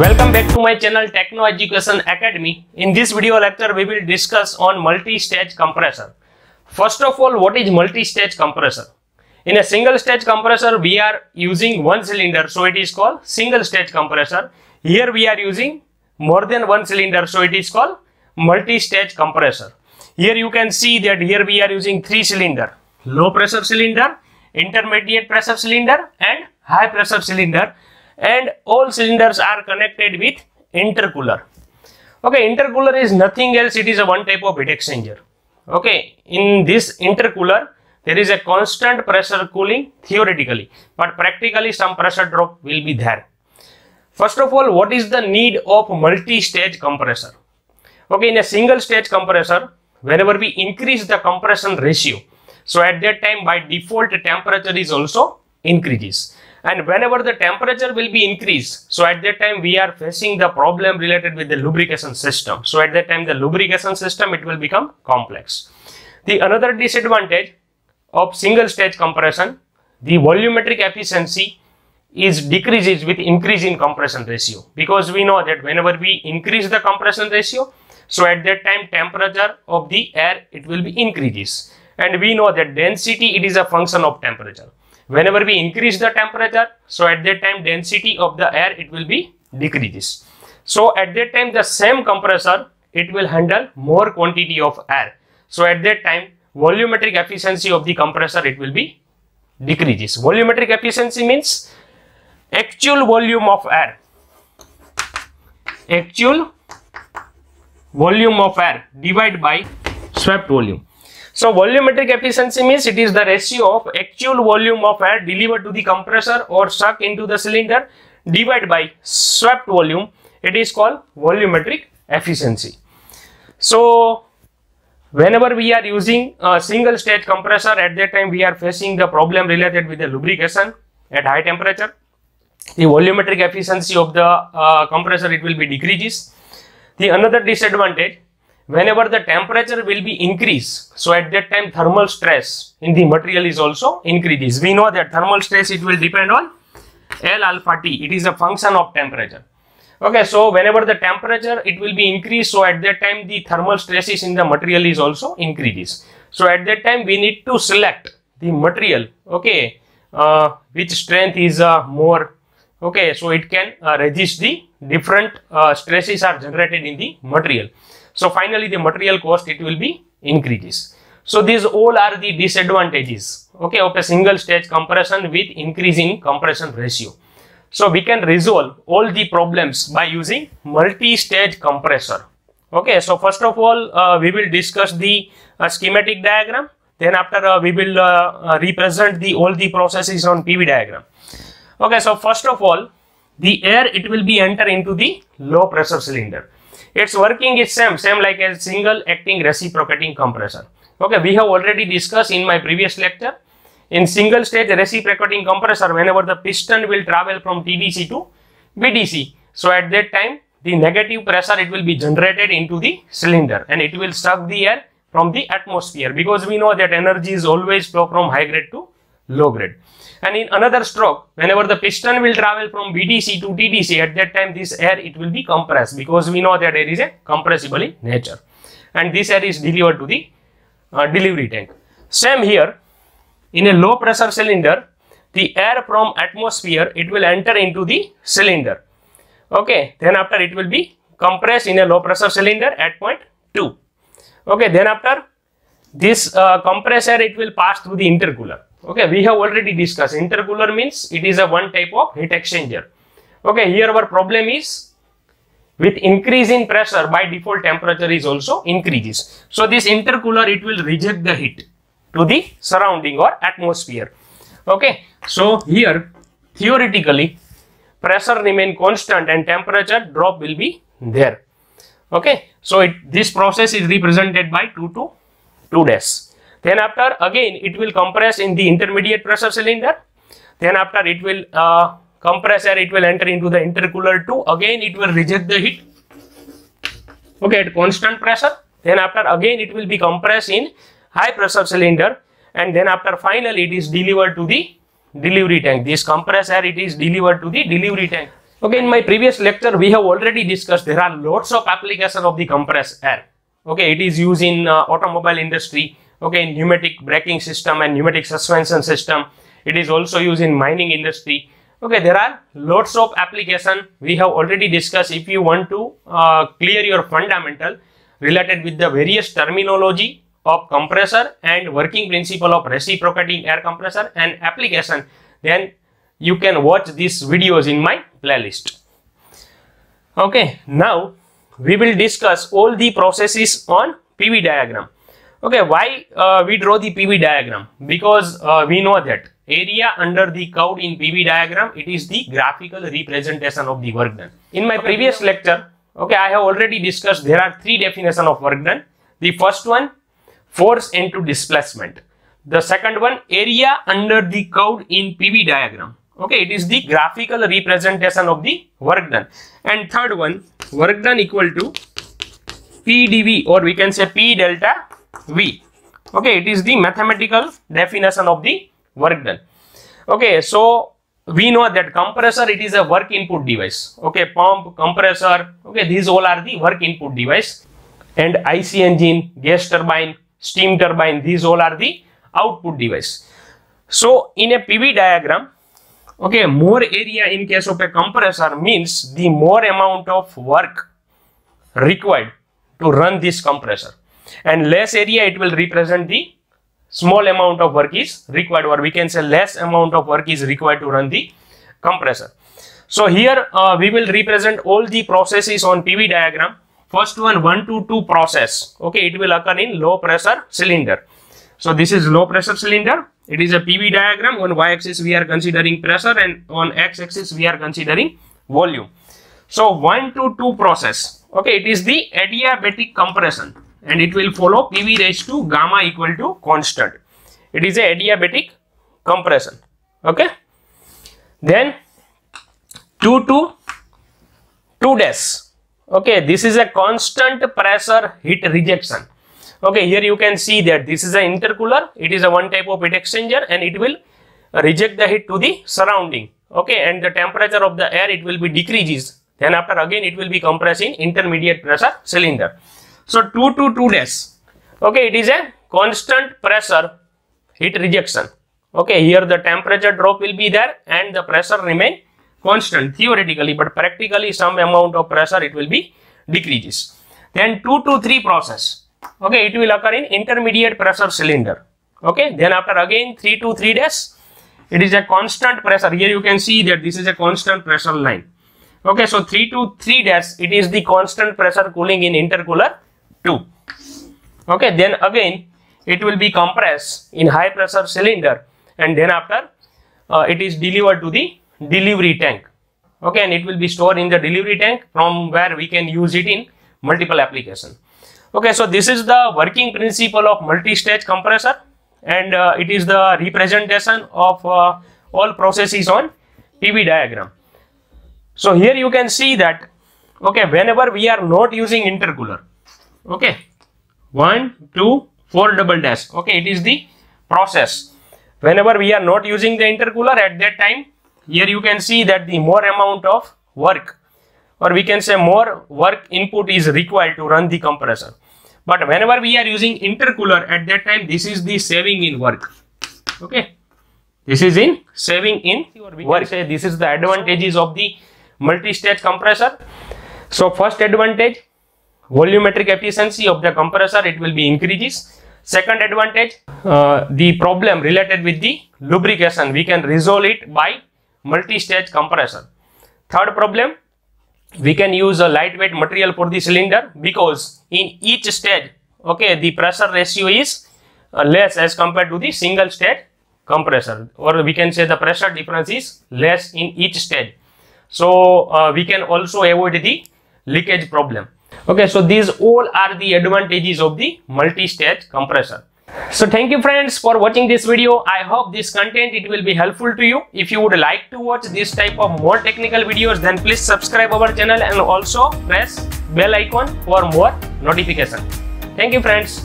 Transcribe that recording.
Welcome back to my channel Techno Education Academy. In this video lecture we will discuss on multi-stage compressor. First of all what is multi-stage compressor? In a single stage compressor we are using one cylinder so it is called single stage compressor. Here we are using more than one cylinder so it is called multi-stage compressor. Here you can see that here we are using three cylinder. Low pressure cylinder, intermediate pressure cylinder and high pressure cylinder and all cylinders are connected with intercooler. Okay intercooler is nothing else. It is a one type of heat exchanger. Okay in this intercooler there is a constant pressure cooling theoretically but practically some pressure drop will be there. First of all what is the need of multi-stage compressor? Okay in a single stage compressor whenever we increase the compression ratio so at that time by default temperature is also increases and whenever the temperature will be increased so at that time we are facing the problem related with the lubrication system. So at that time the lubrication system it will become complex. The another disadvantage of single stage compression the volumetric efficiency is decreases with increase in compression ratio. Because we know that whenever we increase the compression ratio so at that time temperature of the air it will be increases. And we know that density it is a function of temperature whenever we increase the temperature so at that time density of the air it will be decreases. So at that time the same compressor it will handle more quantity of air. So at that time volumetric efficiency of the compressor it will be decreases. Volumetric efficiency means actual volume of air. Actual volume of air divided by swept volume so volumetric efficiency means it is the ratio of actual volume of air delivered to the compressor or sucked into the cylinder divided by swept volume. It is called volumetric efficiency. So whenever we are using a single stage compressor at that time we are facing the problem related with the lubrication at high temperature. The volumetric efficiency of the uh, compressor it will be decreases. The another disadvantage whenever the temperature will be increased so at that time thermal stress in the material is also increases. We know that thermal stress it will depend on l alpha t. It is a function of temperature. Okay so whenever the temperature it will be increased so at that time the thermal stresses in the material is also increases. So at that time we need to select the material okay uh, which strength is uh, more okay so it can uh, resist the different uh, stresses are generated in the material so finally the material cost it will be increases. So these all are the disadvantages okay of a single stage compression with increasing compression ratio. So we can resolve all the problems by using multi-stage compressor. Okay, so first of all uh, we will discuss the uh, schematic diagram. Then after uh, we will uh, uh, represent the all the processes on PV diagram. Okay, so first of all the air it will be enter into the low pressure cylinder its working is same, same like a single acting reciprocating compressor. Okay, we have already discussed in my previous lecture. In single stage reciprocating compressor, whenever the piston will travel from TDC to BDC, so at that time the negative pressure it will be generated into the cylinder and it will suck the air from the atmosphere because we know that energy is always flow from high grade to low grade. And in another stroke whenever the piston will travel from BDC to TDC at that time this air it will be compressed because we know that air is a compressible in nature. And this air is delivered to the uh, delivery tank. Same here in a low pressure cylinder the air from atmosphere it will enter into the cylinder. Okay then after it will be compressed in a low pressure cylinder at point 2 okay then after this uh, compressor it will pass through the intercooler okay we have already discussed. Intercooler means it is a one type of heat exchanger. Okay here our problem is with increase in pressure by default temperature is also increases. So this intercooler it will reject the heat to the surrounding or atmosphere. Okay so here theoretically pressure remain constant and temperature drop will be there. Okay so it, this process is represented by 2 to 2 dash then after again it will compress in the intermediate pressure cylinder. Then after it will uh, compress air, it will enter into the intercooler too. Again it will reject the heat. Okay, at constant pressure. Then after again it will be compressed in high pressure cylinder and then after finally it is delivered to the delivery tank. This compressed air it is delivered to the delivery tank. Okay, in my previous lecture, we have already discussed there are lots of applications of the compressed air. Okay, it is used in uh, automobile industry, okay, pneumatic braking system and pneumatic suspension system. It is also used in mining industry. Okay, there are lots of application we have already discussed. If you want to uh, clear your fundamental related with the various terminology of compressor and working principle of reciprocating air compressor and application, then you can watch these videos in my playlist. Okay, now we will discuss all the processes on PV diagram. Okay, why uh, we draw the PV diagram? Because uh, we know that area under the curve in PV diagram, it is the graphical representation of the work done. In my previous lecture, okay, I have already discussed there are three definitions of work done. The first one, force into displacement. The second one, area under the curve in PV diagram okay it is the graphical representation of the work done and third one work done equal to pdv or we can say p delta v. Okay it is the mathematical definition of the work done. Okay so we know that compressor it is a work input device. Okay pump compressor okay these all are the work input device. And ic engine gas turbine steam turbine these all are the output device. So in a pv diagram okay more area in case of a compressor means the more amount of work required to run this compressor and less area it will represent the small amount of work is required or we can say less amount of work is required to run the compressor so here uh, we will represent all the processes on pv diagram first one 1 to 2 process okay it will occur in low pressure cylinder so this is low pressure cylinder it is a PV diagram. On y-axis we are considering pressure and on x-axis we are considering volume. So 1 to 2 process. Okay, it is the adiabatic compression and it will follow PV raised to gamma equal to constant. It is a adiabatic compression. Okay. Then 2 to 2 dash. Okay, this is a constant pressure heat rejection okay here you can see that this is an intercooler it is a one type of heat exchanger and it will reject the heat to the surrounding okay and the temperature of the air it will be decreases then after again it will be compressing intermediate pressure cylinder so 2 to 2 dash. Okay it is a constant pressure heat rejection. Okay here the temperature drop will be there and the pressure remain constant theoretically but practically some amount of pressure it will be decreases. Then 2 to 3 process. Okay it will occur in intermediate pressure cylinder. Okay then after again 3 to 3 dash it is a constant pressure. Here you can see that this is a constant pressure line. Okay so 3 to 3 dash it is the constant pressure cooling in intercooler 2 okay then again it will be compressed in high pressure cylinder and then after uh, it is delivered to the delivery tank. Okay and it will be stored in the delivery tank from where we can use it in multiple application. Okay, so this is the working principle of multi-stage compressor and uh, it is the representation of uh, all processes on PV diagram. So here you can see that, okay, whenever we are not using intercooler, okay, one two four double dash, okay, it is the process. Whenever we are not using the intercooler at that time, here you can see that the more amount of work or we can say more work input is required to run the compressor. But whenever we are using intercooler at that time, this is the saving in work. Okay. This is in saving in work. Say this is the advantages of the multi-stage compressor. So first advantage, volumetric efficiency of the compressor, it will be increases. Second advantage, uh, the problem related with the lubrication, we can resolve it by multi-stage compressor. Third problem, we can use a lightweight material for the cylinder because in each stage okay the pressure ratio is uh, less as compared to the single stage compressor or we can say the pressure difference is less in each stage so uh, we can also avoid the leakage problem okay so these all are the advantages of the multi-stage compressor so thank you friends for watching this video. I hope this content it will be helpful to you. If you would like to watch this type of more technical videos then please subscribe our channel and also press bell icon for more notification. Thank you friends.